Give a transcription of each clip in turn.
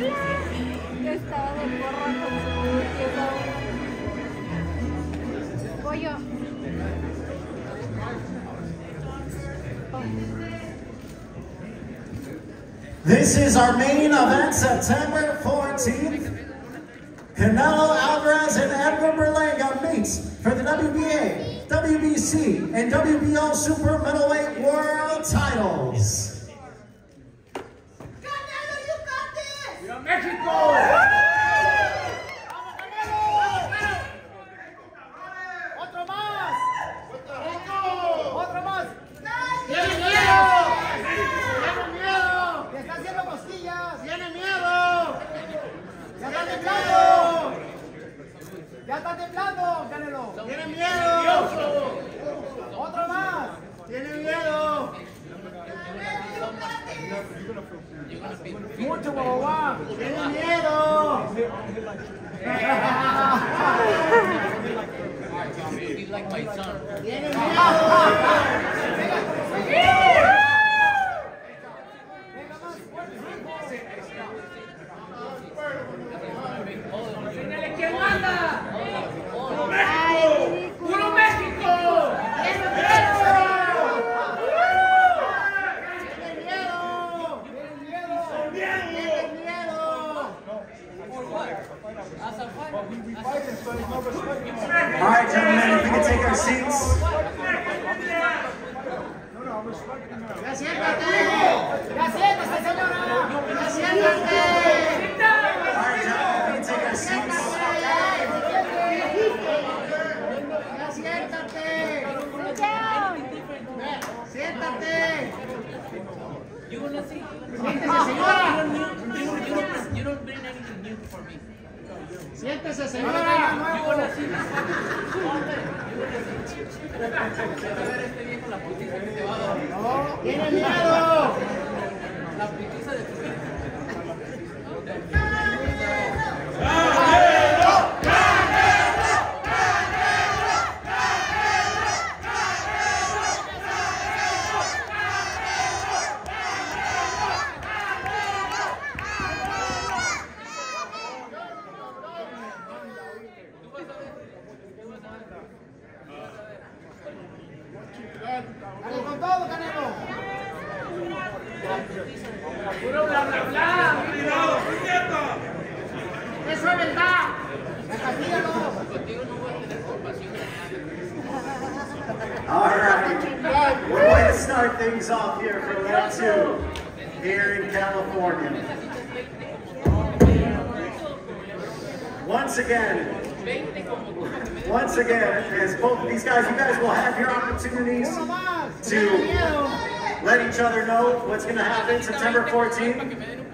Hola. Yo estaba de porra con su. Pollo. This is our main event, September 14th. Canelo Alvarez and Edgar Berlanga meets for the WBA, WBC, and WBO Super Middleweight World Titles. Once again, once again, as both of these guys, you guys will have your opportunities to let each other know what's going to happen September 14th.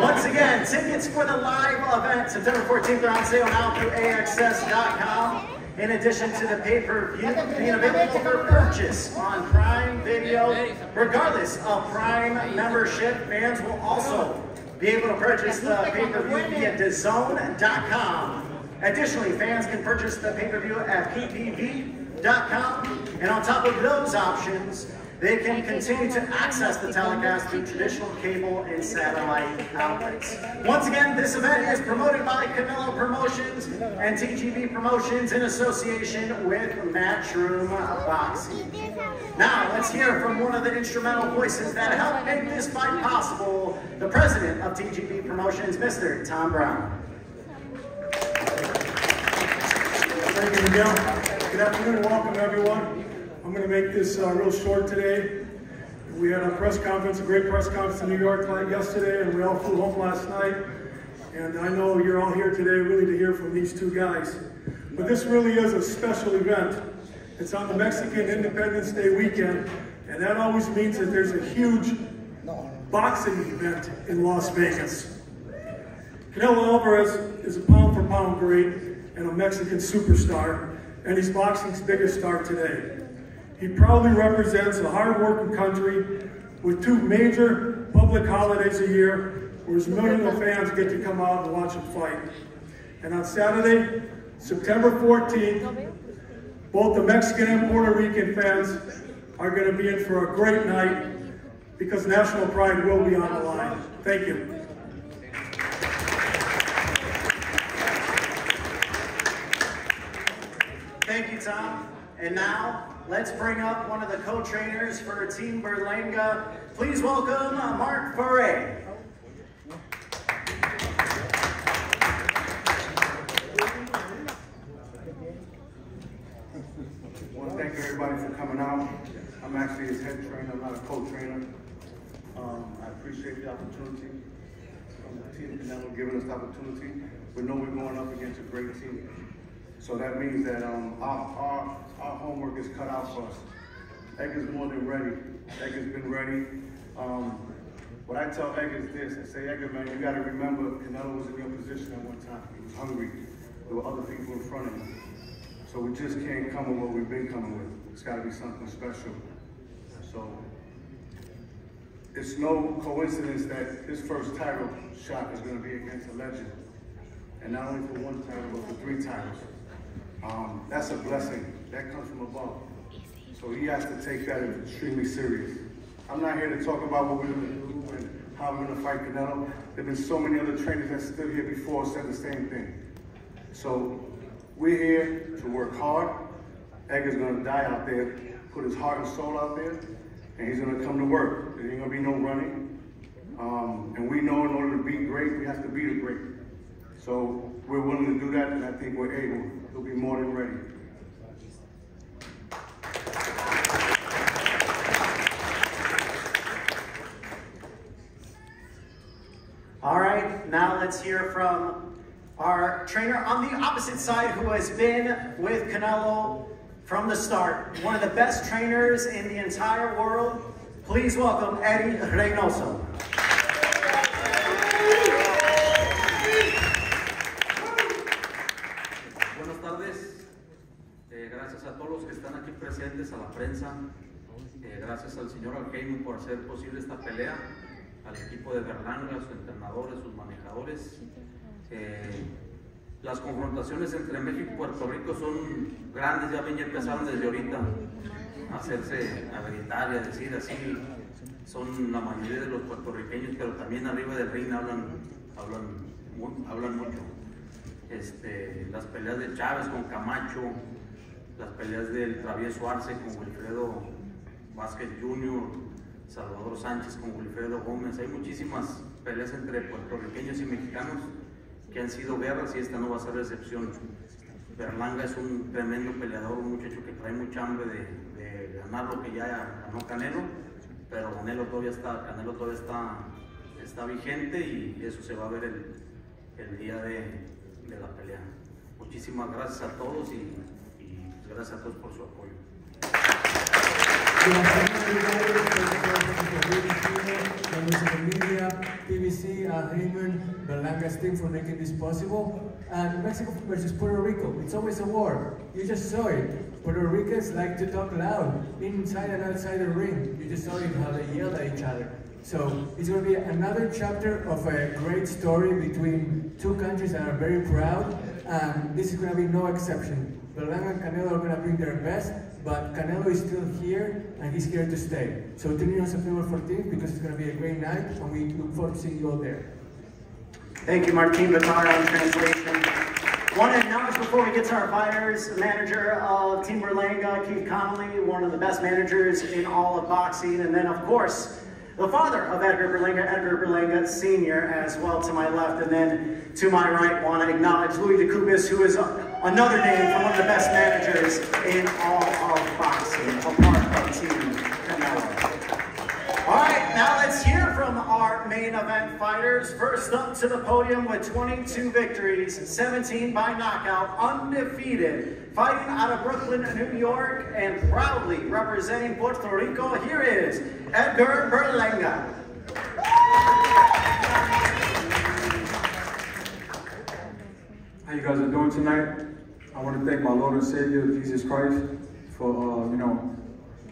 Once again, tickets for the live event September 14th are on sale now through AXS.com. In addition to the pay-per-view being available for purchase on Prime Video, regardless of Prime membership, fans will also be able to purchase the pay-per-view via DAZN.com. Additionally, fans can purchase the pay-per-view at PPV.com. And on top of those options, they can continue to access the telecast through traditional cable and satellite outlets. Once again, this event is promoted by Canelo Promotions and TGB Promotions in association with Matchroom Boxing. Now, let's hear from one of the instrumental voices that helped make this fight possible, the president of TGB Promotions, Mr. Tom Brown. Thank you, Miguel. Good afternoon, and welcome everyone. I'm going to make this uh, real short today. We had a press conference, a great press conference in New York yesterday, and we all flew home last night. And I know you're all here today really to hear from these two guys. But this really is a special event. It's on the Mexican Independence Day weekend, and that always means that there's a huge boxing event in Las Vegas. Canelo Alvarez is a pound for pound great and a Mexican superstar, and he's boxing's biggest star today. He proudly represents a hard-working country with two major public holidays a year where his millions of fans get to come out and watch him fight. And on Saturday, September 14th, both the Mexican and Puerto Rican fans are going to be in for a great night because national pride will be on the line. Thank you. Thank you, Tom. And now, let's bring up one of the co-trainers for Team Berlanga. Please welcome Mark Foray. I want to thank everybody for coming out. I'm actually his head trainer, I'm not a co-trainer. Um, I appreciate the opportunity from the team Canelo giving us the opportunity. We know we're going up against a great team. So that means that um, our, our homework is cut out for us. Edgar's more than ready. Edgar's been ready. Um, what I tell Edgar is this, I say, Edgar, man, you gotta remember Canelo was in your position at one time. He was hungry. There were other people in front of him. So we just can't come with what we've been coming with. It's gotta be something special. So it's no coincidence that his first title shot is gonna be against a legend. And not only for one title, but for three titles. Um, that's a blessing. That comes from above. So he has to take that extremely serious. I'm not here to talk about what we're gonna do and how we're gonna fight Canelo. There've been so many other trainers that stood here before said the same thing. So we're here to work hard. Edgar's gonna die out there, put his heart and soul out there, and he's gonna come to work. There ain't gonna be no running. Um, and we know in order to be great, we have to be the great. So we're willing to do that, and I think we're able. We'll be more than ready. All right, let's hear from our trainer on the opposite side who has been with Canelo from the start. One of the best trainers in the entire world. Please welcome Eddie Reynoso. Buenas tardes. Eh, gracias a todos los que están aquí presentes, a la prensa. Eh, gracias al señor Al Haymon por hacer posible esta pelea, al equipo de Berlanga, sus entrenadores, sus manejadores. Eh, las confrontaciones entre México y Puerto Rico son grandes, ya ven, ya empezaron desde ahorita a hacerse, a gritar y a decir así. Son la mayoría de los puertorriqueños, pero también arriba del ring hablan, hablan, hablan mucho. Este, las peleas de Chávez con Camacho, las peleas del Travieso Arce con Wilfredo Vázquez Jr., Salvador Sánchez con Wilfredo Gómez. Hay muchísimas peleas entre puertorriqueños y mexicanos que han sido guerras y esta no va a ser la excepción. Berlanga es un tremendo peleador, un muchacho que trae mucha hambre de, ganar lo que ya ganó Canelo, pero Canelo todavía está, Canelo todavía está, está vigente y eso se va a ver el, día de, la pelea. Muchísimas gracias a todos y gracias a todos por su apoyo. The media, PBC, team for making this possible. And Mexico versus Puerto Rico, it's always a war. You just saw it. Puerto Ricans like to talk loud, inside and outside the ring. You just saw it, how they yelled at each other. So it's going to be another chapter of a great story between two countries that are very proud, and this is going to be no exception. Berlanga and Canelo are going to bring their best, but Canelo is still here, and he's here to stay. So tune in on September 14th because it's going to be a great night, and we look forward to seeing you all there. Thank you, Martin Batara on translation. Want to before we get to our fighters, the manager of Team Berlanga, Keith Connolly, one of the best managers in all of boxing, and then of course, the father of Edgar Berlanga, Edgar Berlanga Sr. as well to my left, and then to my right, want to acknowledge Louis DeCubas, who is a, another name for one of the best managers in all of boxing, a part of Team Canelo. All right, now let's hear from main event fighters. First up to the podium with 22 victories, 17 by knockout, undefeated, fighting out of Brooklyn, New York, and proudly representing Puerto Rico. Here is Edgar Berlanga. How you guys are doing tonight? I want to thank my Lord and Savior Jesus Christ for uh, you know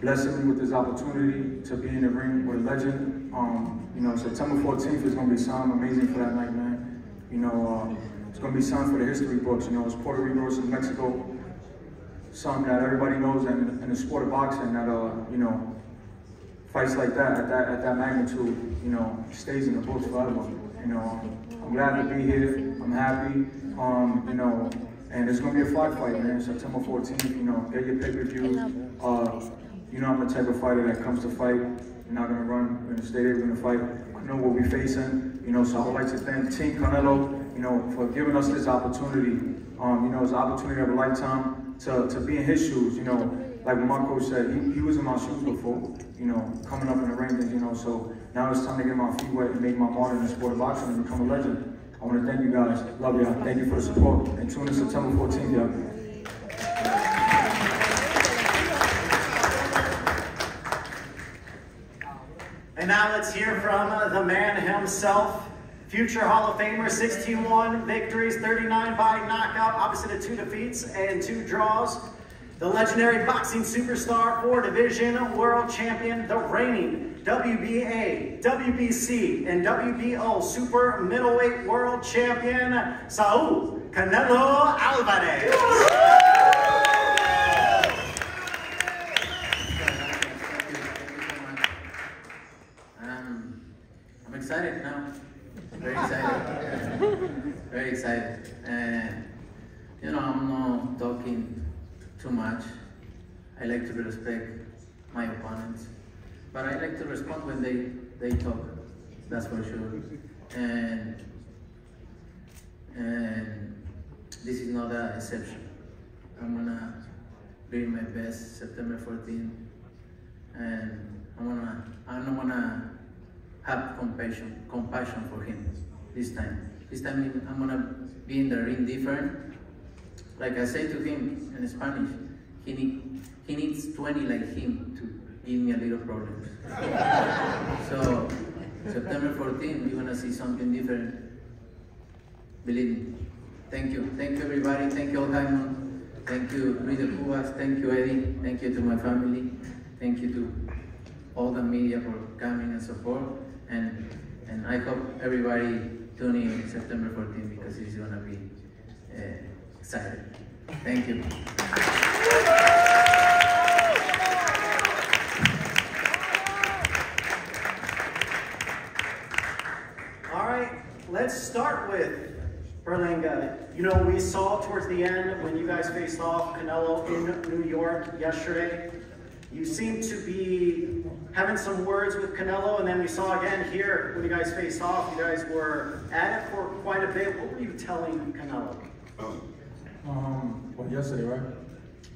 blessing me with this opportunity to be in the ring with a legend. Um, you know, September 14th is going to be something amazing for that night, man. You know, um, it's going to be something for the history books. You know, it's Puerto Rico versus Mexico, something that everybody knows in, in the sport of boxing that uh, you know fights like that at that at that magnitude, you know, stays in the books forever. You know, I'm glad to be here. I'm happy. Um, you know, and it's gonna be a flag fight, man. September 14th. You know, get your pay-per-views. Uh, you know, I'm the type of fighter that comes to fight. You're not gonna run. We're gonna stay there. We're gonna fight. Know what we're facing. You know, so I would like to thank Team Canelo. You know, for giving us this opportunity. Um, you know, it's an opportunity of a lifetime to, to be in his shoes. You know, like my coach said, he, he was in my shoes before. You know, coming up in the rankings. You know, so now it's time to get my feet wet and make my mark in the sport of boxing and become a legend. I want to thank you guys. Love y'all. Thank you for the support. And tune in September 14th, y'all. And now let's hear from uh, the man himself, future Hall of Famer, 16-1 victories, 39 by knockout, opposite of two defeats and two draws. The legendary boxing superstar, four division world champion, the reigning WBA, WBC, and WBO super middleweight world champion, Saul Canelo Alvarez. Um, I'm excited now. Very excited. Very excited. And you know, I'm not talking too I like to respect my opponents, but I like to respond when they they talk. That's for sure. And and this is not an exception. I'm gonna bring my best September 14th, and I'm gonna I'm gonna have compassion compassion for him this time. This time I'm gonna be in the ring different. Like I say to him in Spanish, he need, he needs 20 like him to give me a little problems. so September 14th, you're gonna see something different. Believe me. Thank you. Thank you everybody. Thank you all Haymon. Thank you de Cubas. Thank you Eddie. Thank you to my family. Thank you to all the media for coming and support. And and I hope everybody tune in September 14th because it's gonna be uh, exciting. Thank you. All right, let's start with Berlanga. You know, we saw towards the end when you guys faced off Canelo in New York yesterday. You seemed to be having some words with Canelo, and then we saw again here when you guys faced off. You guys were at it for quite a bit. What were you telling Canelo? Um, well, yesterday, right?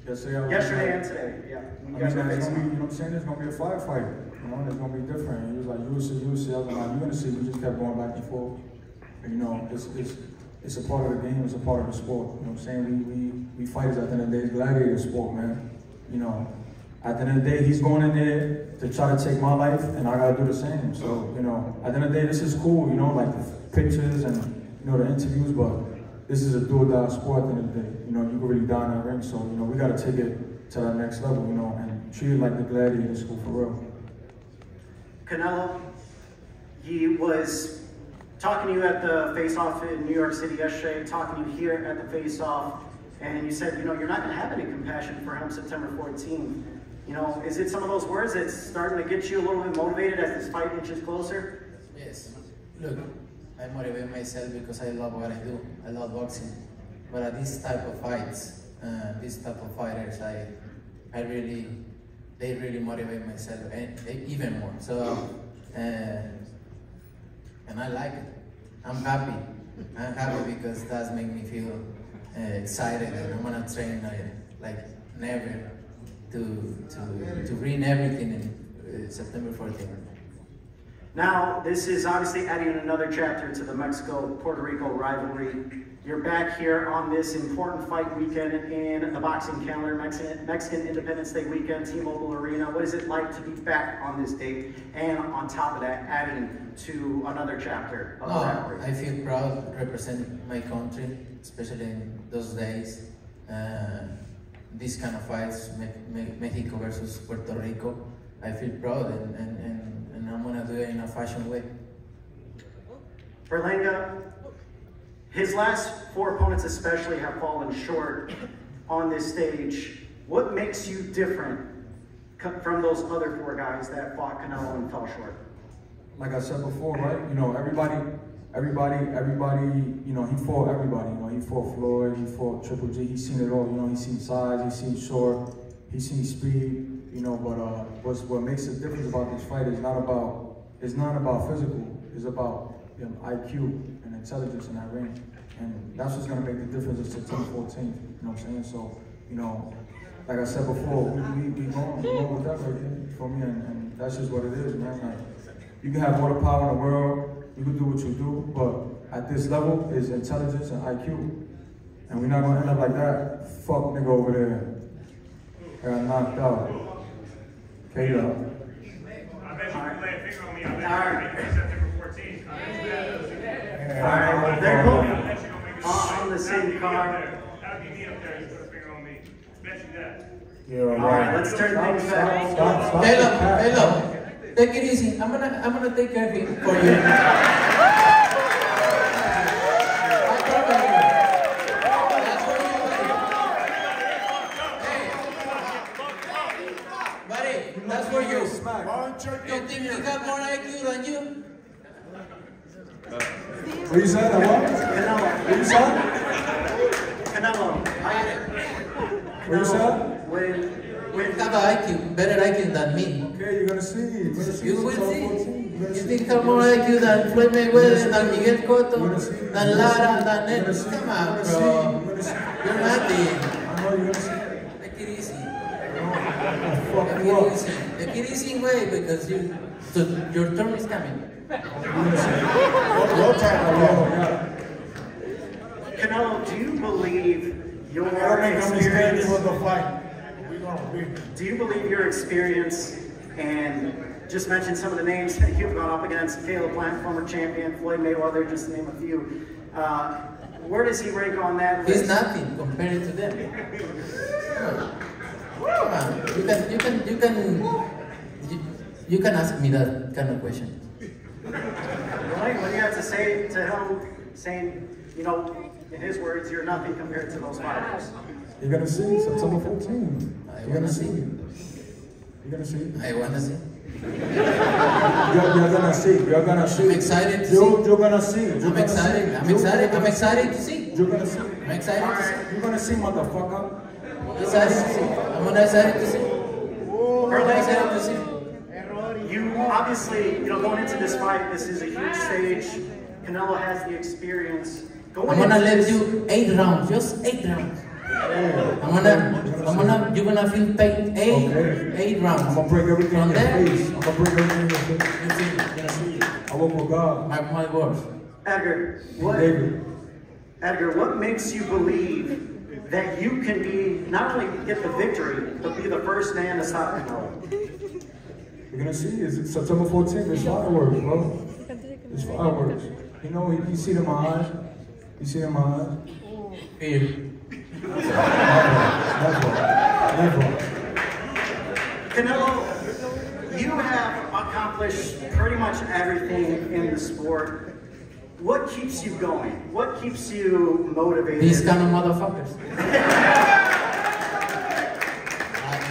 Yesterday, I was Yesterday and today, yeah. When I you guys mean, gonna be, you know what I'm saying? It's gonna be a firefight. You know, it's gonna be different. He was like, you see, you see, I was like, you gonna see. We just kept going back and forth. And, you know, it's it's it's a part of the game. It's a part of the sport. You know what I'm saying? We we we fighters at the end of the day. It's gladiator sport, man. You know, at the end of the day, he's going in there to try to take my life, and I gotta do the same. So, you know, at the end of the day, this is cool. You know, like the pictures and you know the interviews, but this is a do or die sport at the end of the day. You know, you can really die in that ring. So, you know, we gotta take it to that next level. You know, and treat it like the gladiator school for real. Canelo, he was talking to you at the face-off in New York City yesterday, talking to you here at the face-off, and you said, you know, you're not going to have any compassion for him September 14th. You know, is it some of those words that's starting to get you a little bit motivated as this fight inches closer? Yes. Look, I motivate myself because I love what I do. I love boxing. But at this type of fights, uh, this type of fighters, I, I really, they really motivate myself and and even more. So, uh, and I like it. I'm happy. I'm happy because that make me feel uh, excited and I'm gonna train uh, like never to to to bring everything in uh, September 14th. Now, this is obviously adding another chapter to the Mexico-Puerto Rico rivalry. You're back here on this important fight weekend in the boxing calendar, Mexican, Mexican Independence Day weekend, T-Mobile Arena. What is it like to be back on this date? And on top of that, adding to another chapter of the No, rivalry. I feel proud to represent my country, especially in those days. Uh, these kind of fights, Me- Me- Mexico versus Puerto Rico, I feel proud and, and, and, and I'm gonna do it in a fashion way. Berlanga, his last four opponents especially have fallen short on this stage. What makes you different from those other four guys that fought Canelo and fell short? like I said before, right? You know, everybody everybody, everybody, you know, he fought everybody. You know, he fought Floyd, he fought Triple G. He's seen it all. You know, he's seen size, he's seen short, he's seen speed. You know, but uh, what's, what makes the difference about this fight is not about it's not about physical. It's about you know, IQ and intelligence in that ring, and that's what's gonna make the difference in September 14th. You know what I'm saying? So, you know, like I said before, we we, we going, we with that right there for me, and, and that's just what it is, man. Like, you can have all the power in the world, you can do what you do, but at this level is intelligence and IQ. And we're not gonna end up like that. Fuck nigga over there. Got knocked out. K up. I bet you can lay a finger on me. I bet you All can make it September 14th. All right, they're both on the same card. That'd be me up there. You put a finger on me. Bet you that. Yeah, All right, let's turn things back. Stop, stop. Caleb, Caleb, take it easy. I'm gonna, I'm gonna take care of it for you. I promise you. That's for you, buddy. Hey. Buddy, that's for you. You think we got more IQ than you? What you said? What? Canelo. What you said? Canelo. What you said? When, when, Have an IQ, better IQ than me. Okay, you're gonna see. You're gonna see. You will see. 14th. You're gonna You see. think have more IQ than Floyd Mayweather, than Miguel Cotto, You're gonna see. than Lara, than You're Ed? gonna see. Come on, bro. You're gonna see. You're nothing. I know you're gonna see. Take it easy. Fuck it easy. Take it easy way because you, so your turn is coming. Your time. Canelo, do you believe your I don't think I'm standing experience? with the fight. We gonna be. Do you believe your experience and just mention some of the names that you've gone up against, Caleb Plant, former champion, Floyd Mayweather, just to name a few. Uh, where does he rank on that list? He's nothing compared to them. Come on. Come on. You can, you can, you can, you, you can ask me that kind of question. Right? What do you have to say to him, saying, you know, in his words, you're nothing compared to those fighters? You're gonna see September 14th. I You're gonna see. see. You're gonna see. I wanna see. You're, you're gonna see. You're gonna see. I'm excited to You're, you're gonna see. You're I'm gonna excited. see. I'm You're excited. I'm excited to see. You're gonna see. I'm excited to see. You're gonna see, motherfucker. I'm excited to see. I'm excited to see. I'm excited to see. You obviously, you know, going into this fight, this is a huge stage. Canelo has the experience. Going I'm gonna let you eight rounds, just eight rounds. I'm gonna, I'm gonna, you're gonna feel pain eight, Okay. eight rounds. I'm gonna break everything From in your there, face. I'm gonna break everything in your face. you see, You're gonna see. I work with God. mark my words. Edgar, what, David. Edgar, what makes you believe that you can be, not only get the victory, but be the first man to stop Canelo? You're gonna see. Is it's September 14th. It's fireworks, bro. It's fireworks. You know, you, you see it in my eyes. You see them in my eyes. Fear. Never. Never. Canelo, you have accomplished pretty much everything in the sport. What keeps you going? What keeps you motivated? These kind of motherfuckers. I-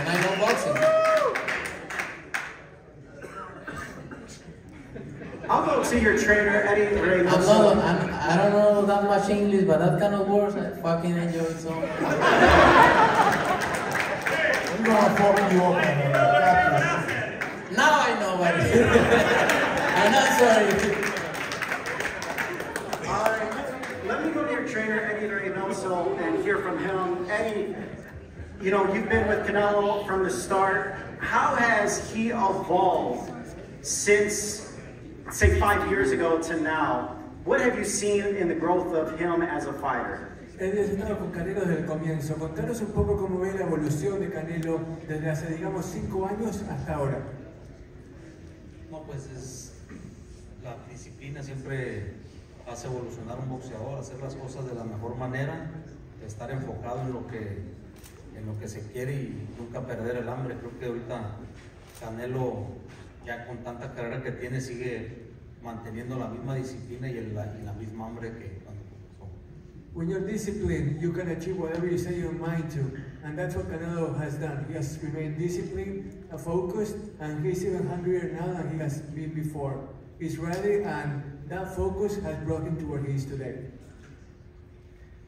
and I know boxing. I'll go to your trainer, Eddie I'm not, Reynoso. I'm, I don't know that much English, but that kind of words I fucking enjoy it so. I'm gonna fuck you up, man. Now I know what it is. I'm not sorry. Uh, let me go to your trainer, Eddie Reynoso, and hear from him. Eddie, you know, you've been with Canelo from the start. How has he evolved since, say, five years ago to now? What have you seen in the growth of him as a fighter? He estado con Canelo desde el comienzo. Contanos un poco cómo ve la evolución de Canelo desde hace, digamos, cinco años hasta ahora. No, pues es la disciplina siempre hace evolucionar un boxeador, hacer las cosas de la mejor manera, estar enfocado en lo que en lo que se quiere y nunca perder el hambre. Creo que ahorita Canelo ya con tanta carrera que tiene sigue manteniendo la misma disciplina y, el- la, y la misma hambre que cuando comenzó. When you're disciplined, you can achieve whatever you set your mind to. And that's what Canelo has done. He has remained disciplined, uh, focused, and he's even hungrier now than he has been before. He's ready, and that focus has brought him to where he is today.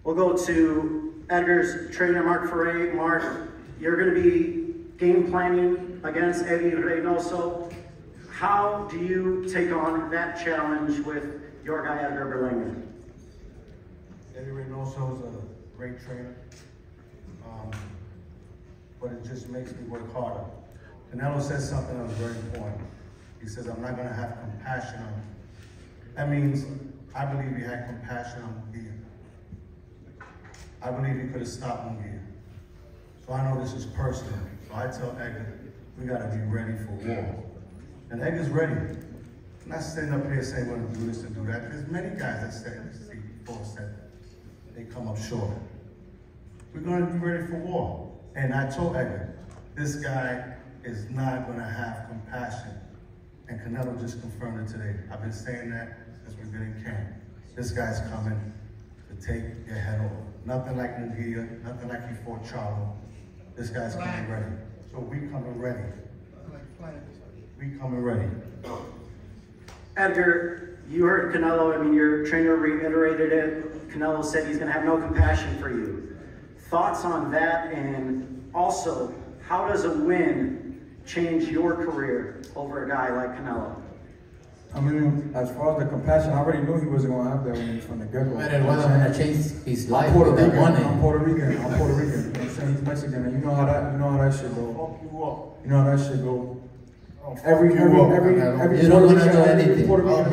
We'll go to Edgar's trainer, Mark Ferre. Mark, you're going to be game planning against Eddie Reynoso. How do you take on that challenge with your guy, Edgar Berlanga? Eddie Reynoso is a great trainer, um, but it just makes me work harder. Canelo says something that was very important. He says, I'm not going to have compassion on him. That means I believe he had compassion on Munguia. I believe he could have stopped Munguia. So I know this is personal. So I tell Edgar, we got to be ready for war. And Edgar's ready. I'm not sitting up here saying we're going to do this and do that. There's many guys that say, let's see, Paul said, they come up short. We're going to be ready for war. And I told Edgar, this guy is not going to have compassion. And Canelo just confirmed it today. I've been saying that since we've been in camp. This guy's coming to take your head off. Nothing like Munguia, nothing like he fought Charlo. This guy's coming ready. So we coming ready. We coming ready. Edgar, you heard Canelo. I mean, your trainer reiterated it. Canelo said he's going to have no compassion for you. Thoughts on that, and also, how does a win change your career over a guy like Canelo? I mean, as far as the compassion, I already knew he wasn't going to have that when from the get-go. Matter whether I'm gonna change his life I'm Puerto with that Rican. money. I'm Puerto Rican. I'm Puerto Rican. You know what I'm saying? He's Mexican, and you know how that, you know how that shit go. You know how that shit go. Every, every, every, every You don't Puerto wanna Rican- do every anything. Puerto Rican-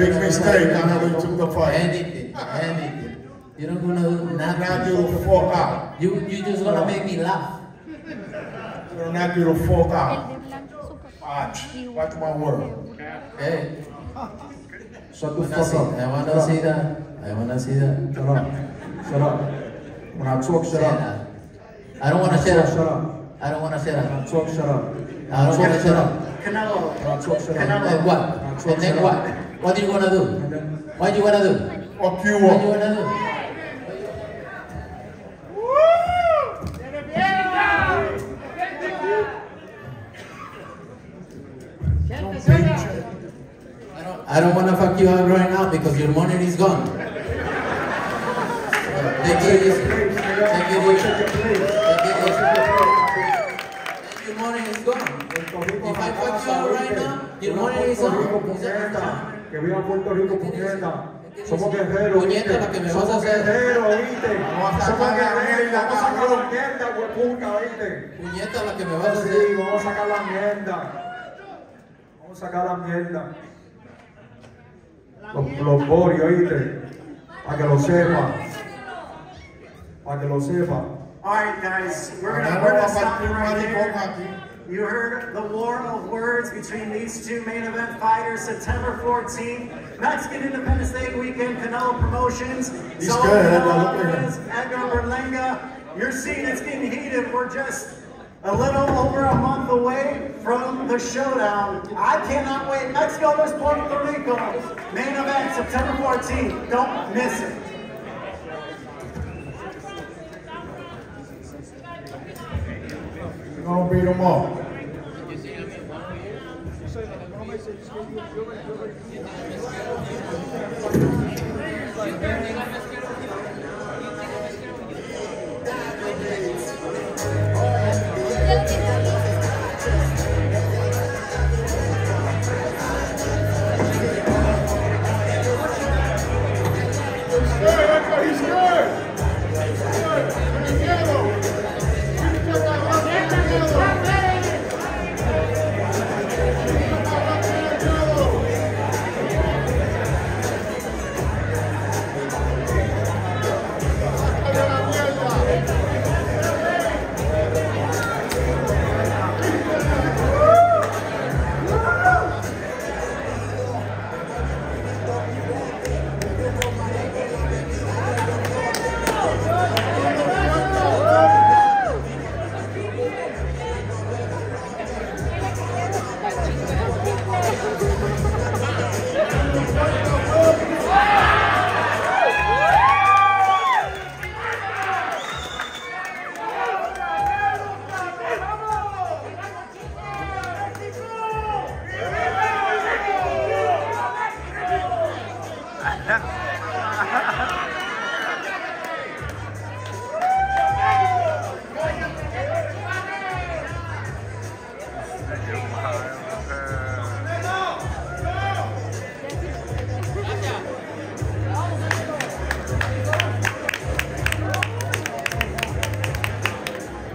Anything, anything. You don't gonna do nothing. Not you to fork out. You, you just gonna make me laugh. You're not going to fork out. Watch. Watch my word. Hey. Shut the Wanna fuck see- up. I wanna see that. I wanna see that. Shut up. Shut up. When I talk, shut up. I don't wanna When I shut up. Shut up. I don't wanna shut up. Talk, shut up. I don't wanna shut up. Canelo. When I talk, shut up. And what? And then what? What do you wanna do? What do you wanna do? Fuck you What do you wanna do? I don't wanna fuck you up right now because your money is gone. So, Take it easy. Take it easy. Take it easy. Money is gone. If I fuck you up right now, your money is gone. Que viva Puerto Rico, puñeta. Somos guerreros, Puñeta, ¿viste? lo que me vas a Somos hacer. guerreros, ¿viste? Vamos a Somos sacar la guerreros, mierda, vamos a sacar la mierda, hueputa, ¿viste? Puñeta la que me vas a Sí, hacer. vamos a sacar la mierda. Vamos a sacar la mierda. Los, los borios, ¿viste? Para que lo sepa. Para que lo sepa. All right, guys, we're gonna, we're gonna stop it right there. You heard the war of words between these two main event fighters, September 14th, Mexican Independence Day weekend, Canelo Promotions. He's Saul good, Canelo look. Alvarez, Edgar Berlanga. You're seeing it's getting heated. We're just a little over a month away from the showdown. I cannot wait. Mexico versus Puerto Rico. Main event, September 14th. Don't miss it. We're going to beat them up.